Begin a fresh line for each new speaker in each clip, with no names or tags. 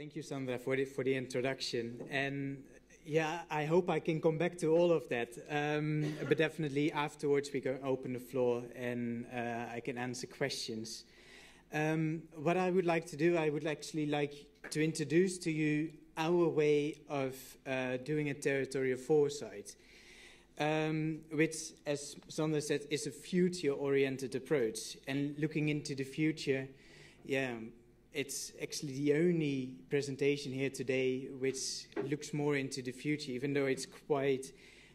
Thank you, Sandra, for the, for the introduction. And yeah, I hope I can come back to all of that. Um, but definitely afterwards, we can open the floor and uh, I can answer questions. Um, what I would like to do, I would actually like to introduce to you our way of uh, doing a territorial foresight, um, which, as Sandra said, is a future-oriented approach. And looking into the future, yeah, it's actually the only presentation here today which looks more into the future, even though it's quite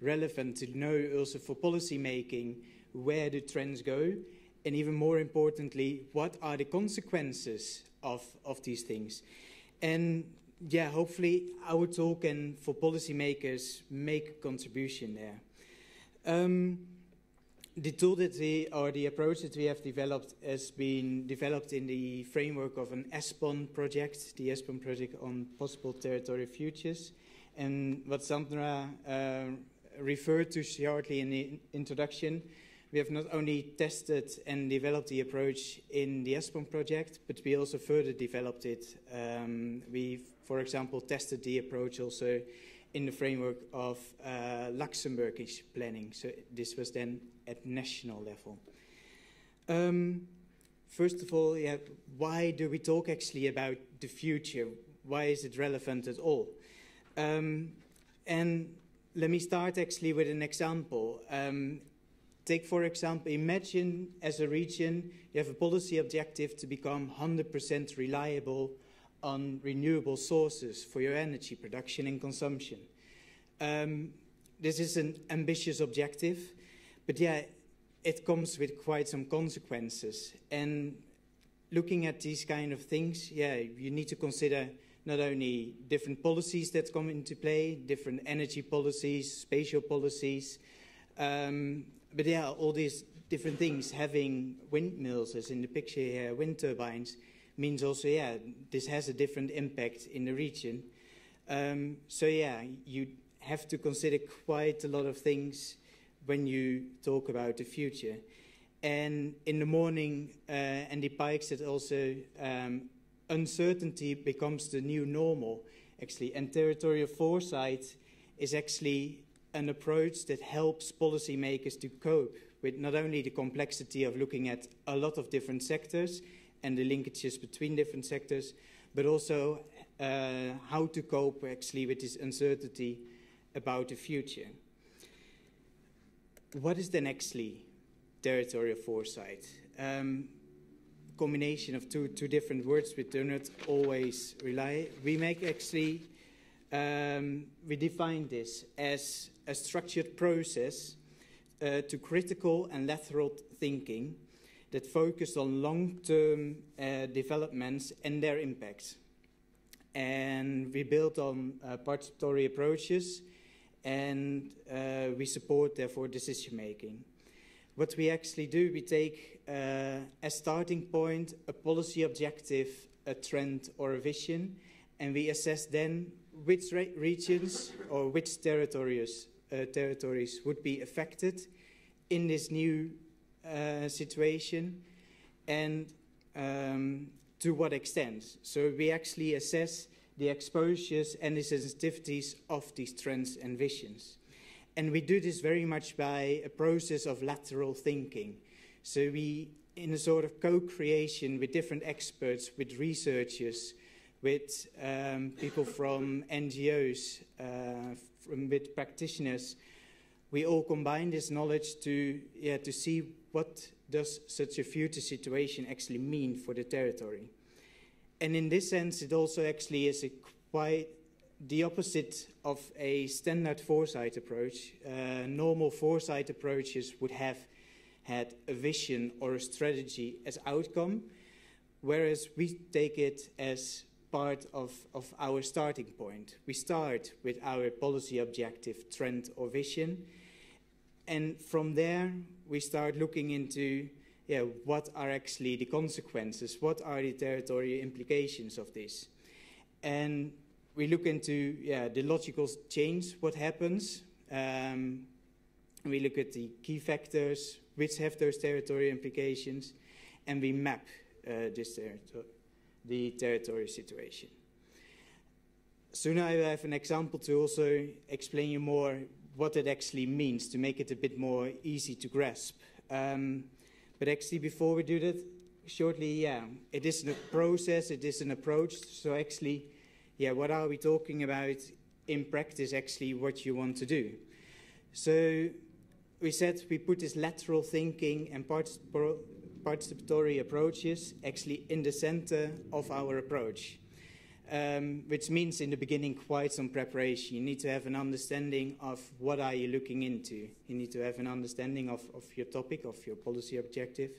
relevant to know also for policy making where the trends go, and even more importantly, what are the consequences of, of these things. And yeah, hopefully our talk can, for policymakers, make a contribution there. Um, the tool that we, or the approach that we have developed has been developed in the framework of an ESPON project, the ESPON project on possible territorial futures. And what Sandra uh, referred to shortly in the introduction, we have not only tested and developed the approach in the ESPON project, but we also further developed it. Um, we, for example, tested the approach also in the framework of uh, Luxembourgish planning. So this was then at national level. Um, first of all, yeah, why do we talk actually about the future? Why is it relevant at all? Um, and let me start actually with an example. Um, take, for example, imagine as a region you have a policy objective to become 100% reliable on renewable sources for your energy production and consumption. Um, this is an ambitious objective, but yeah, it comes with quite some consequences. And looking at these kind of things, yeah, you need to consider not only different policies that come into play, different energy policies, spatial policies, um, but yeah, all these different things, having windmills, as in the picture here, wind turbines, means also, yeah, this has a different impact in the region. Um, so yeah, you have to consider quite a lot of things when you talk about the future. And in the morning, uh, Andy Pike said also, um, uncertainty becomes the new normal, actually. And territorial foresight is actually an approach that helps policymakers to cope with not only the complexity of looking at a lot of different sectors and the linkages between different sectors, but also uh, how to cope actually with this uncertainty about the future. What is then actually territorial foresight? Um, combination of two, two different words which do not always rely. We make actually, um, we define this as a structured process uh, to critical and lateral thinking that focus on long-term uh, developments and their impacts. And we build on uh, participatory approaches and uh, we support, therefore, decision making. What we actually do, we take uh, as starting point a policy objective, a trend, or a vision, and we assess then which re regions or which territories, uh, territories would be affected in this new uh, situation and um, to what extent. So we actually assess the exposures and the sensitivities of these trends and visions. And we do this very much by a process of lateral thinking. So we, in a sort of co-creation with different experts, with researchers, with um, people from NGOs, uh, from, with practitioners, we all combine this knowledge to, yeah, to see what does such a future situation actually mean for the territory. And in this sense, it also actually is quite the opposite of a standard foresight approach. Uh, normal foresight approaches would have had a vision or a strategy as outcome, whereas we take it as part of, of our starting point. We start with our policy objective, trend, or vision, and from there we start looking into yeah, what are actually the consequences? What are the territorial implications of this? And we look into yeah, the logical change, what happens. Um, we look at the key factors, which have those territorial implications, and we map uh, this territory, the territory situation. soon I have an example to also explain you more what it actually means to make it a bit more easy to grasp. Um, but actually, before we do that, shortly, yeah, it is a process, it is an approach. So actually, yeah, what are we talking about in practice? Actually, what you want to do. So we said we put this lateral thinking and participatory approaches actually in the center of our approach. Um, which means in the beginning quite some preparation. You need to have an understanding of what are you looking into. You need to have an understanding of, of your topic, of your policy objective.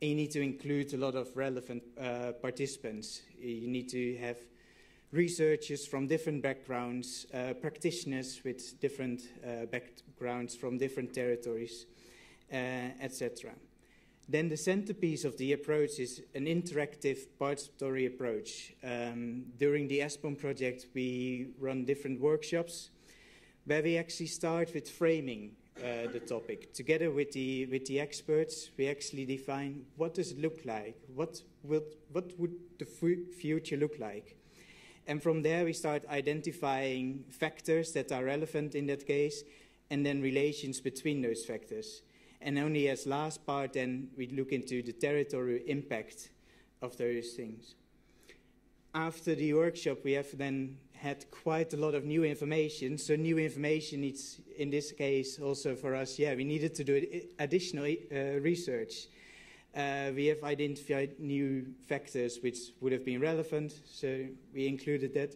And you need to include a lot of relevant uh, participants. You need to have researchers from different backgrounds, uh, practitioners with different uh, backgrounds from different territories, uh, etc. Then the centerpiece of the approach is an interactive participatory approach. Um, during the ESPON project, we run different workshops where we actually start with framing uh, the topic. Together with the, with the experts, we actually define what does it look like? What, will, what would the future look like? And from there, we start identifying factors that are relevant in that case, and then relations between those factors. And only as last part, then we look into the territorial impact of those things. After the workshop, we have then had quite a lot of new information. So new information needs, in this case, also for us, yeah, we needed to do additional uh, research. Uh, we have identified new factors which would have been relevant, so we included that.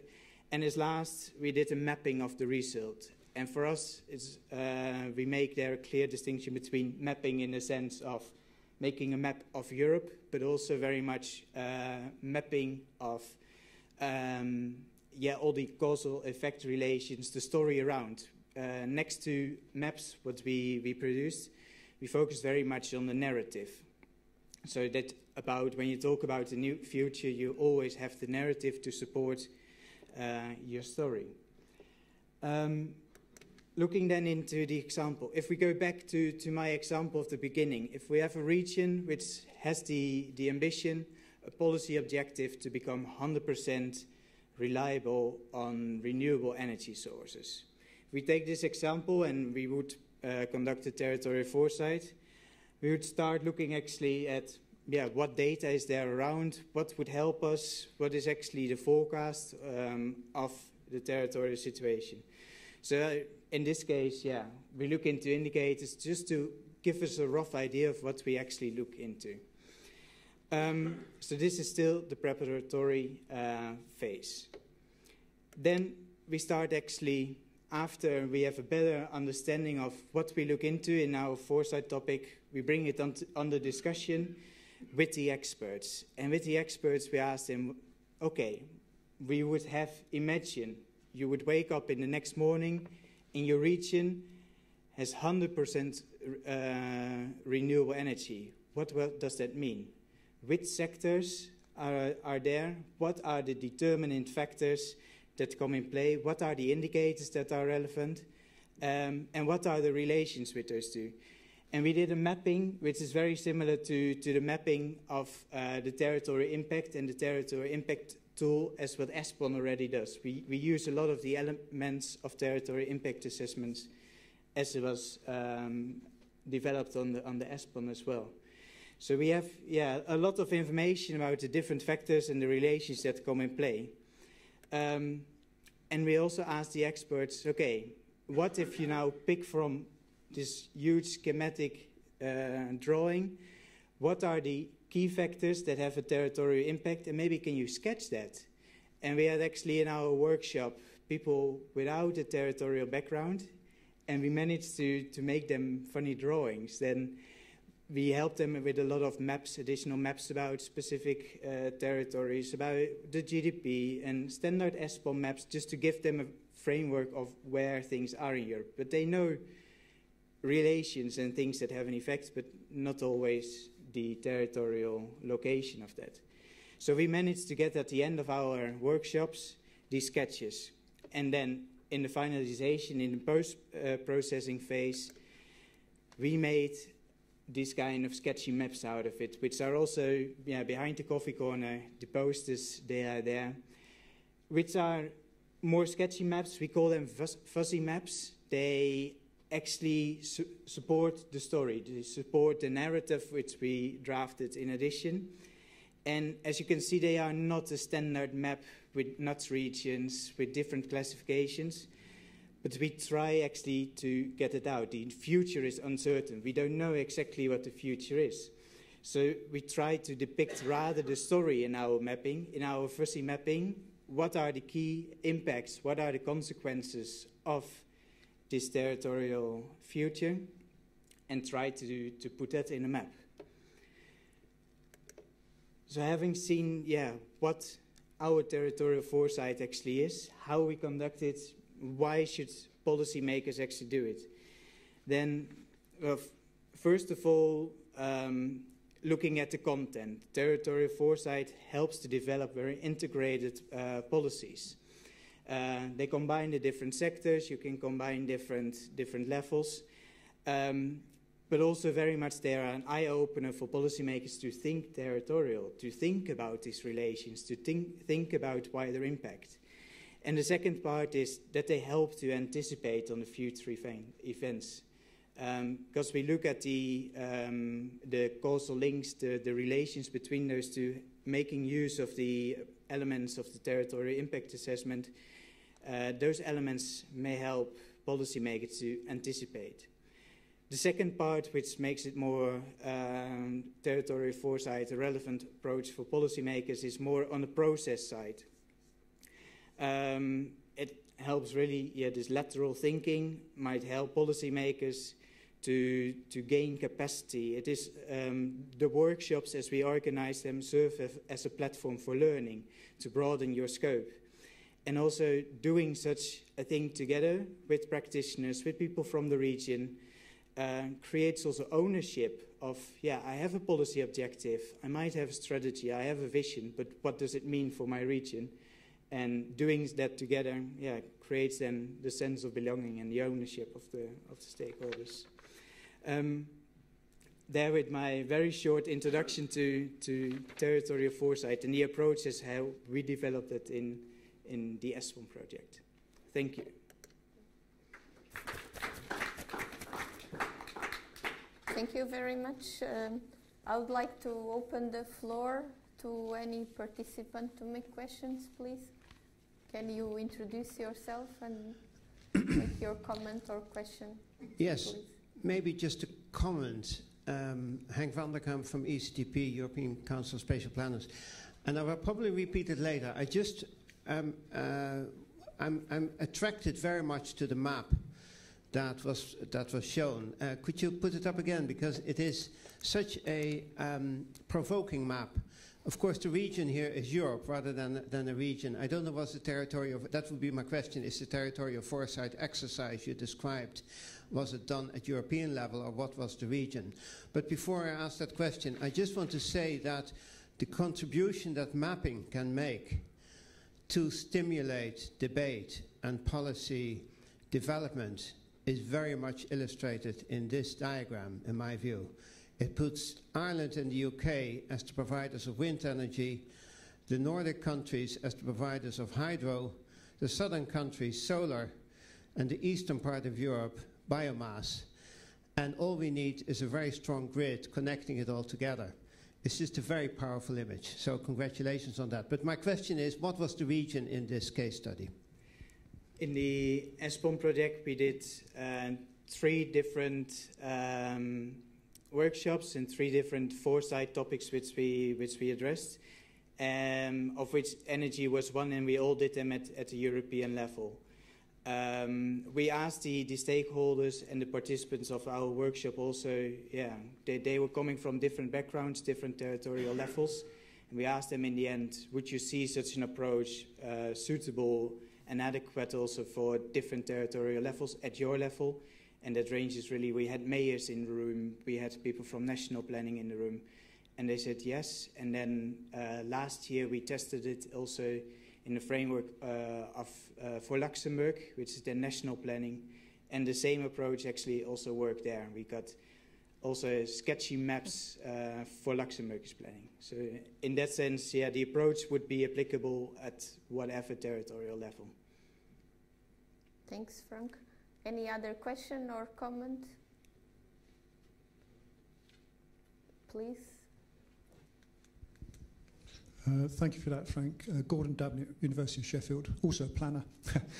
And as last, we did a mapping of the result. And for us, uh, we make there a clear distinction between mapping in the sense of making a map of Europe, but also very much uh, mapping of um, yeah, all the causal effect relations, the story around. Uh, next to maps, what we, we produced, we focus very much on the narrative. So that about when you talk about the new future, you always have the narrative to support uh, your story. Um, looking then into the example, if we go back to, to my example of the beginning, if we have a region which has the, the ambition, a policy objective to become 100% reliable on renewable energy sources. If we take this example and we would uh, conduct a territorial foresight, we would start looking actually at yeah, what data is there around, what would help us, what is actually the forecast um, of the territorial situation. So in this case, yeah, we look into indicators just to give us a rough idea of what we actually look into. Um, so this is still the preparatory uh, phase. Then we start actually, after we have a better understanding of what we look into in our foresight topic, we bring it under discussion with the experts. And with the experts, we ask them, okay, we would have imagined you would wake up in the next morning in your region has 100% uh, renewable energy. What well, does that mean? Which sectors are, are there? What are the determinant factors that come in play? What are the indicators that are relevant? Um, and what are the relations with those two? And we did a mapping, which is very similar to, to the mapping of uh, the territory impact and the territory impact tool as what ESPON already does. We, we use a lot of the elements of territory impact assessments as it was um, developed on the, on the ESPON as well. So we have yeah, a lot of information about the different factors and the relations that come in play. Um, and we also ask the experts, okay, what if you now pick from this huge schematic uh, drawing, what are the key factors that have a territorial impact, and maybe can you sketch that? And we had actually in our workshop people without a territorial background, and we managed to, to make them funny drawings. Then we helped them with a lot of maps, additional maps about specific uh, territories, about the GDP, and standard ESPON maps, just to give them a framework of where things are in Europe. But they know relations and things that have an effect, but not always the territorial location of that. So we managed to get at the end of our workshops these sketches. And then in the finalization, in the post uh, processing phase, we made these kind of sketchy maps out of it, which are also yeah, behind the coffee corner, the posters, they are there, which are more sketchy maps, we call them fuzzy maps. They actually su support the story, support the narrative which we drafted in addition. And as you can see, they are not a standard map with NUTS regions, with different classifications. But we try actually to get it out. The future is uncertain. We don't know exactly what the future is. So we try to depict rather the story in our mapping, in our fuzzy mapping. What are the key impacts? What are the consequences of this territorial future? And try to, to put that in a map. So having seen, yeah, what our territorial foresight actually is, how we conduct it, why should policymakers actually do it? Then, uh, first of all, um, looking at the content. Territorial foresight helps to develop very integrated uh, policies. Uh, they combine the different sectors, you can combine different, different levels, um, but also very much they are an eye-opener for policymakers to think territorial, to think about these relations, to think, think about wider impact. And the second part is that they help to anticipate on the future events. Because um, we look at the, um, the causal links, the, the relations between those two, making use of the elements of the territorial impact assessment, uh, those elements may help policymakers to anticipate. The second part, which makes it more um, territorial foresight, a relevant approach for policymakers, is more on the process side. Um, it helps really, yeah, this lateral thinking might help policymakers to, to gain capacity. It is um, the workshops as we organize them serve as a platform for learning to broaden your scope. And also doing such a thing together with practitioners, with people from the region, uh, creates also ownership of, yeah, I have a policy objective, I might have a strategy, I have a vision, but what does it mean for my region? And doing that together, yeah, creates then the sense of belonging and the ownership of the, of the stakeholders. Um, there with my very short introduction to, to territorial foresight and the approaches how we developed it in, in the ESPON project. Thank you.
Thank you very much. Um, I would like to open the floor to any participant to make questions, please. Can you introduce yourself and make your comment or question?
Yes, please? maybe just a comment. Um, Henk van der Kamp from ECTP, European Council of Spatial Planners. And I will probably repeat it later. I just, um, uh, I'm, I'm, attracted very much to the map that was, that was shown. Uh, could you put it up again? Because it is such a um, provoking map. Of course, the region here is Europe rather than, than a region. I don't know what's the territory of, that would be my question, is the territory of foresight exercise you described, was it done at European level or what was the region? But before I ask that question, I just want to say that the contribution that mapping can make to stimulate debate and policy development is very much illustrated in this diagram, in my view. It puts Ireland and the UK as the providers of wind energy, the Nordic countries as the providers of hydro, the southern countries solar, and the eastern part of Europe biomass. And all we need is a very strong grid connecting it all together. It's just a very powerful image. So congratulations on that. But my question is, what was the region in this case study?
In the ESPON project, we did uh, three different um, workshops and three different foresight topics which we which we addressed, um, of which energy was one, and we all did them at, at the European level. Um, we asked the, the stakeholders and the participants of our workshop also, yeah, they, they were coming from different backgrounds, different territorial levels. And we asked them in the end, would you see such an approach uh, suitable and adequate also for different territorial levels at your level? and that ranges really. We had mayors in the room, we had people from national planning in the room, and they said yes. And then uh, last year we tested it also in the framework uh, of uh, for Luxembourg, which is the national planning, and the same approach actually also worked there. We got also sketchy maps uh, for Luxembourg's planning. So in that sense, yeah, the approach would be applicable at whatever territorial level.
Thanks, Frank. Any other question or comment? Please.
Uh, thank you for that, Frank. Uh, Gordon Dabinett, University of Sheffield, also a planner.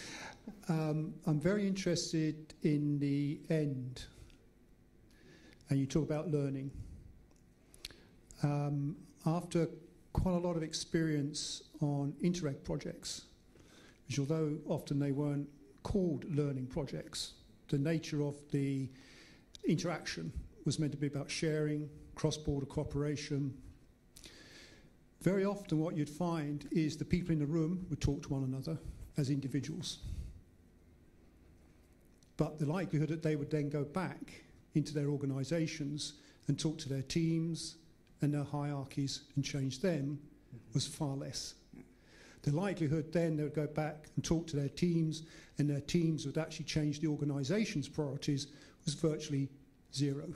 um, I'm very interested in the end, and you talk about learning. Um, after quite a lot of experience on Interreg projects, which although often they weren't called learning projects, the nature of the interaction was meant to be about sharing, cross-border cooperation, very often, what you'd find is the people in the room would talk to one another as individuals. But the likelihood that they would then go back into their organizations and talk to their teams and their hierarchies and change them mm-hmm. was far less. The likelihood then they would go back and talk to their teams and their teams would actually change the organization's priorities was virtually zero.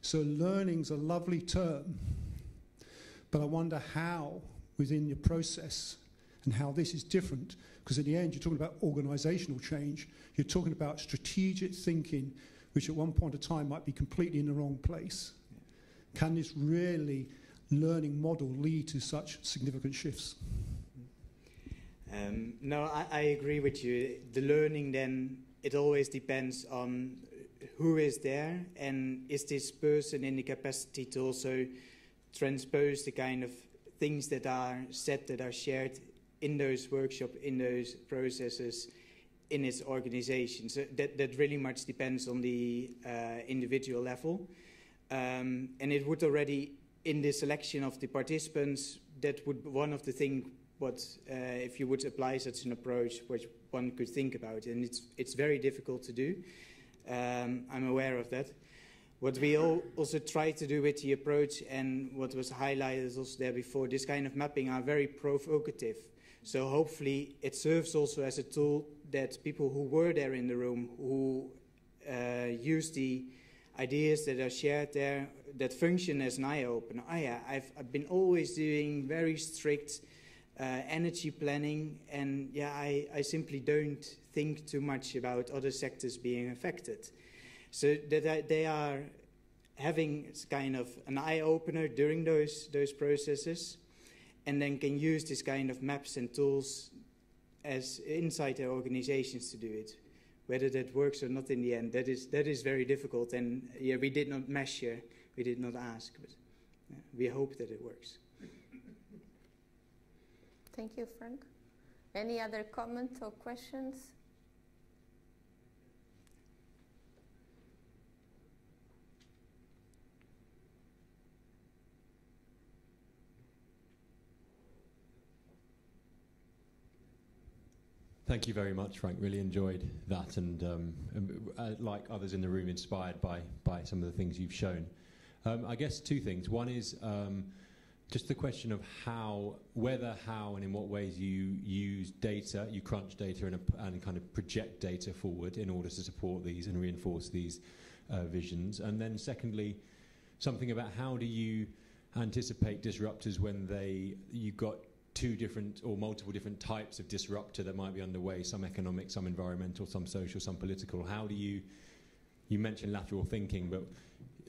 So learning's a lovely term but I wonder how, within your process, and how this is different, because at the end you're talking about organizational change, you're talking about strategic thinking, which at one point of time might be completely in the wrong place. Can this really learning model lead to such significant shifts?
Um, no, I, I agree with you. The learning then, it always depends on who is there and is this person in the capacity to also transpose the kind of things that are said that are shared in those workshops, in those processes, in its organization. So that, that really much depends on the uh, individual level. Um, and it would already, in the selection of the participants, that would be one of the things what uh, if you would apply such an approach, which one could think about. And it's, it's very difficult to do. Um, I'm aware of that. What we also try to do with the approach and what was highlighted also there before, this kind of mapping are very provocative. So hopefully it serves also as a tool that people who were there in the room, who uh, use the ideas that are shared there, that function as an eye-opener. Oh yeah, I've, I've been always doing very strict uh, energy planning and yeah, I, I simply don't think too much about other sectors being affected. So that they are having kind of an eye opener during those those processes, and then can use this kind of maps and tools as inside their organizations to do it. Whether that works or not in the end, that is that is very difficult. And yeah, we did not measure, we did not ask, but yeah, we hope that it works.
Thank you, Frank. Any other comments or questions?
Thank you very much, Frank. Really enjoyed that, and um, uh, like others in the room, inspired by by some of the things you've shown. Um, I guess two things. One is um, just the question of how, whether, how, and in what ways you use data, you crunch data and, and kind of project data forward in order to support these and reinforce these uh, visions. And then, secondly, something about how do you anticipate disruptors when they you got two different or multiple different types of disruptor that might be underway, some economic, some environmental, some social, some political. How do you, you mentioned lateral thinking, but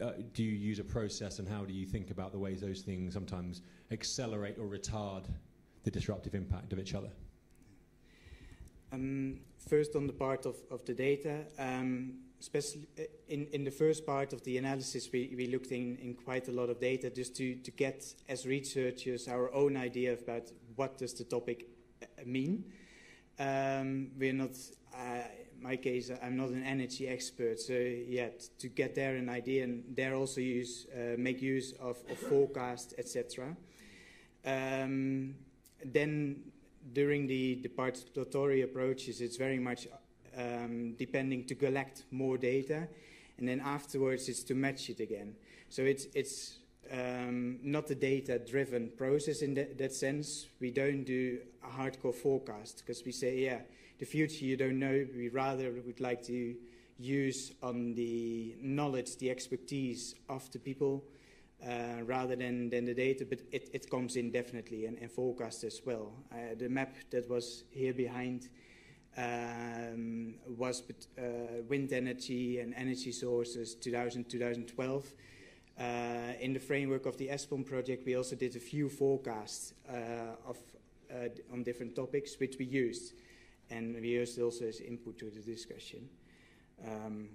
uh, do you use a process and how do you think about the ways those things sometimes accelerate or retard the disruptive impact of each other?
Um, first, on the part of, of the data, um, especially in, in the first part of the analysis, we, we looked in, in quite a lot of data just to, to get, as researchers, our own idea about what does the topic uh, mean. Um, we're not, uh, in my case, I'm not an energy expert, so yet to get there an idea and there also use, uh, make use of, of etc. Um, then during the, the participatory approaches, it's very much um, depending to collect more data, and then afterwards it's to match it again. So it's it's um, not a data-driven process in that, that, sense. We don't do a hardcore forecast because we say, yeah, the future you don't know. We rather would like to use on the knowledge, the expertise of the people. Uh, rather than, than the data, but it, it comes in definitely and, and forecast as well. Uh, the map that was here behind um, was uh, wind energy and energy sources 2000 2012. Uh, in the framework of the ESPON project, we also did a few forecasts uh, of, on different topics, which we used. And we used also as input to the discussion. Um,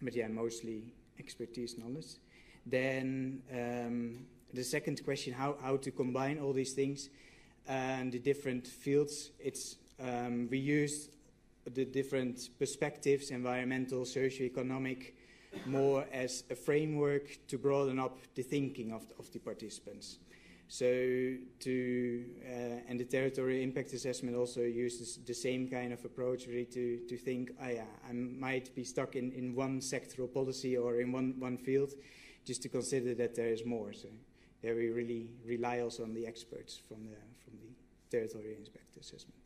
but yeah, mostly expertise knowledge. Then um, the second question, how, how to combine all these things and the different fields. It's, um, we used the different perspectives, environmental, socio-economic, more as a framework to broaden up the thinking of, of the participants. So to uh, and the territorial impact assessment also uses the same kind of approach, really to, to think, oh yeah, I might be stuck in, in one sectoral policy or in one, one field, just to consider that there is more. So there we really rely also on the experts from the from the territorial impact assessment.